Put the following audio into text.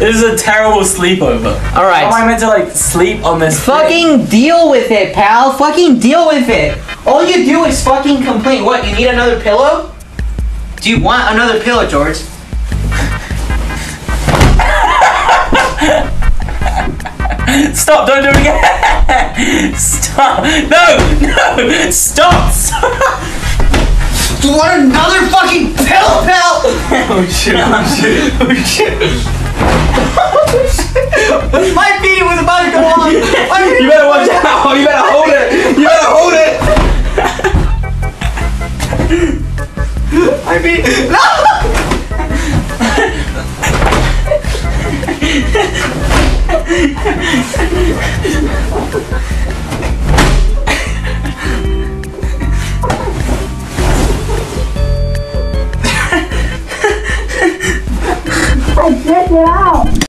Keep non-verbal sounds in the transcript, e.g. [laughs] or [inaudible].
This is a terrible sleepover. All right. How am I meant to like sleep on this? thing? Fucking deal with it, pal. Fucking deal with it. All you do is fucking complain. What? You need another pillow? Do you want another pillow, George? Stop! Don't do it again! Stop! No! No! Stop! Stop! Do you want another fucking pillow, pal? [laughs] Oh shit! Oh shit! Oh shit! [laughs] My feet was about to go on. [laughs] You better watch out! You better hold it! You better hold it! My feet. No! I [laughs] checked it out.